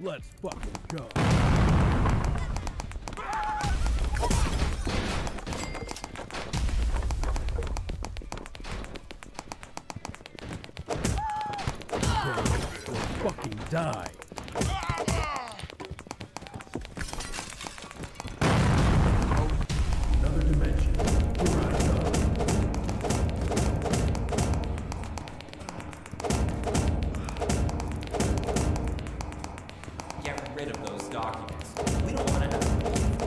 Let's fucking go. Fucking die. Rid of those documents. We don't want to have.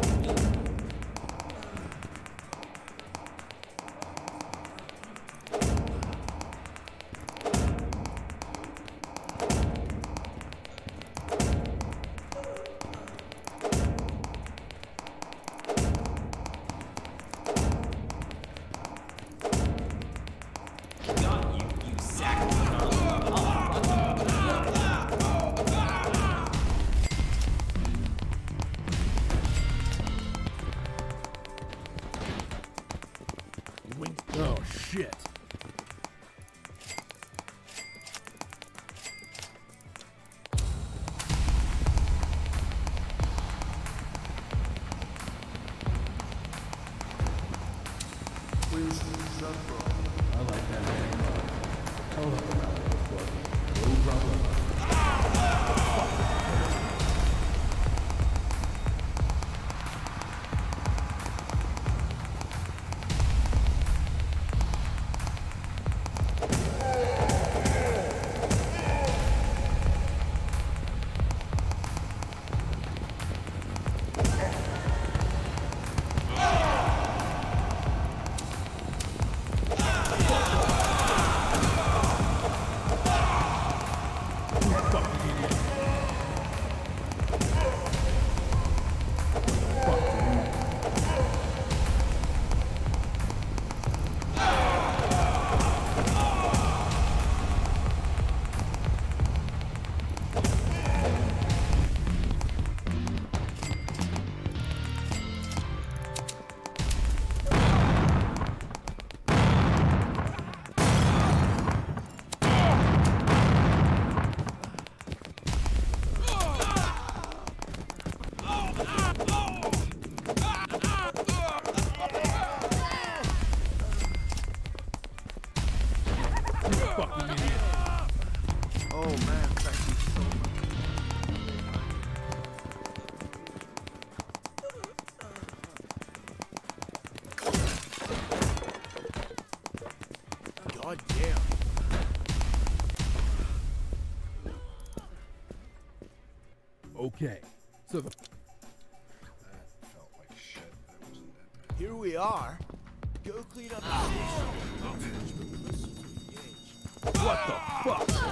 Shit. Fucking idiot. Oh man, thank you so much. The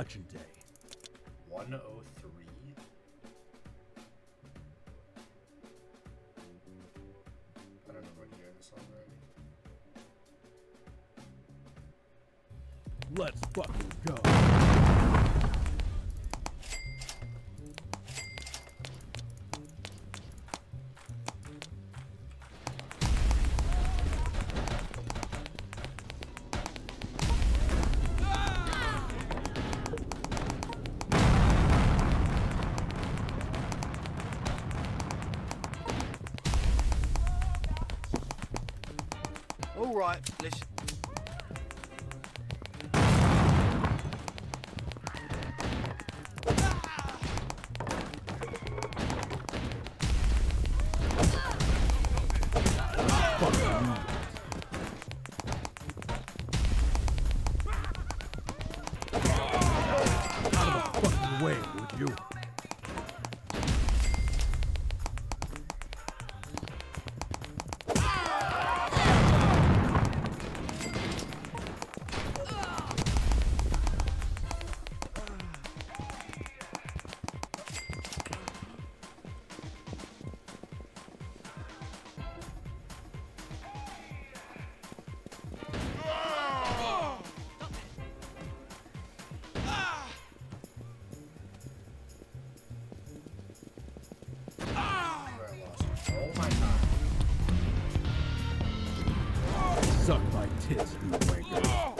Election day. 103? I don't know what year this already. Let's fucking go. All right. It's no way.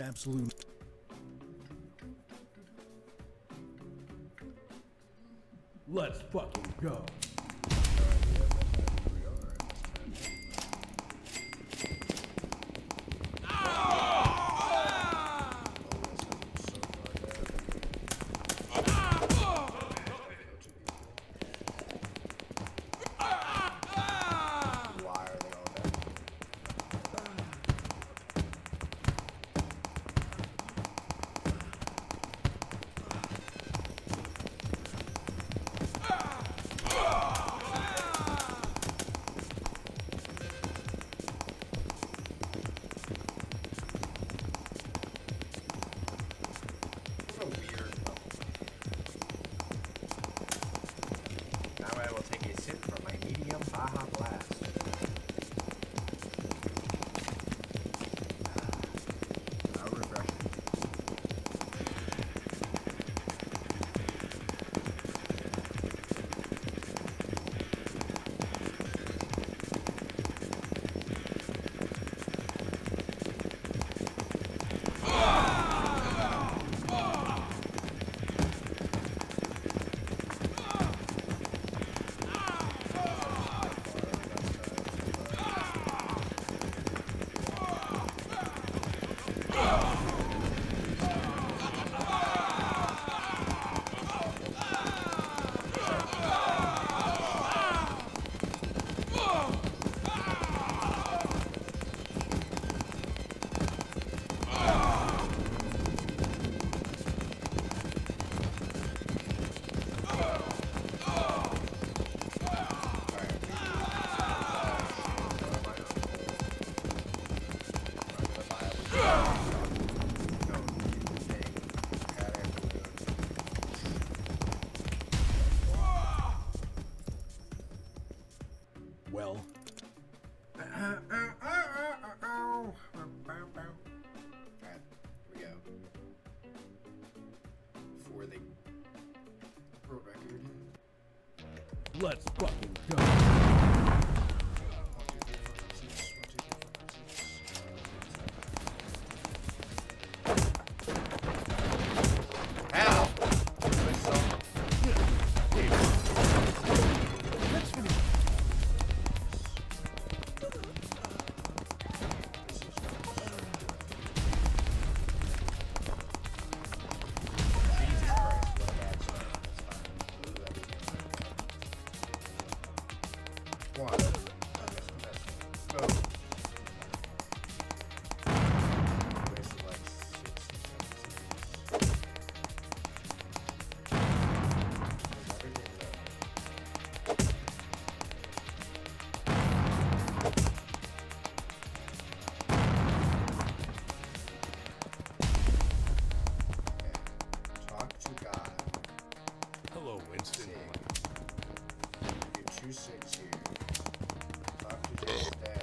absolute. Let's fucking go. Let's fucking go. instantly. Get two six here. Talk to Dave.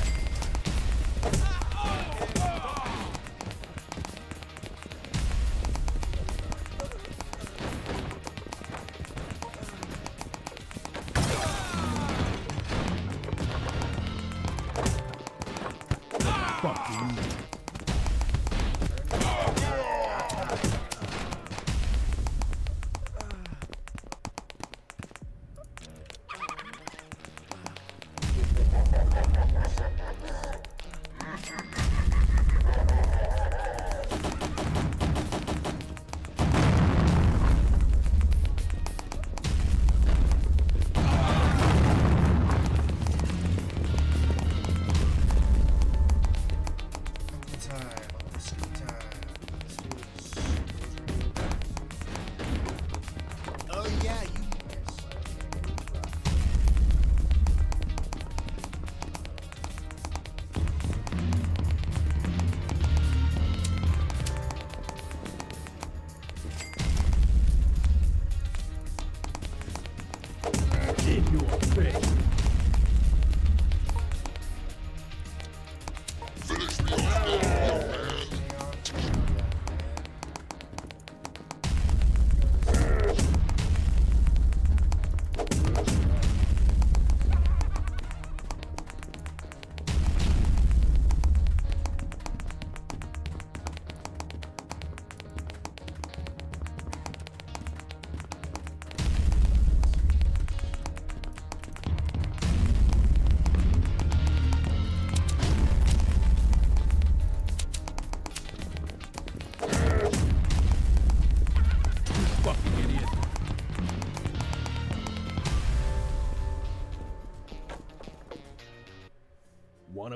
time.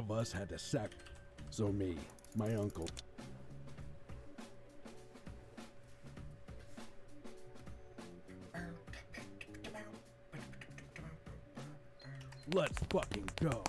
of us had to sack. So me, my uncle, Let's fucking go.